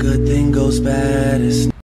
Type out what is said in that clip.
good thing goes bad. It's